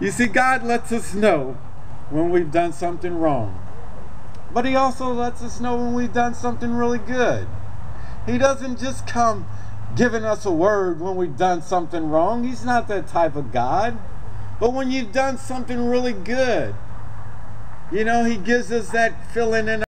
You see, God lets us know when we've done something wrong. But He also lets us know when we've done something really good. He doesn't just come giving us a word when we've done something wrong. He's not that type of God. But when you've done something really good, you know, He gives us that feeling in